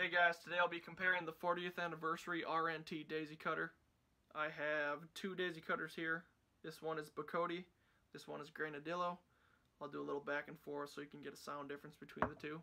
Hey guys, today I'll be comparing the 40th anniversary RNT daisy cutter. I have two daisy cutters here. This one is Bocote, this one is Granadillo. I'll do a little back and forth so you can get a sound difference between the two.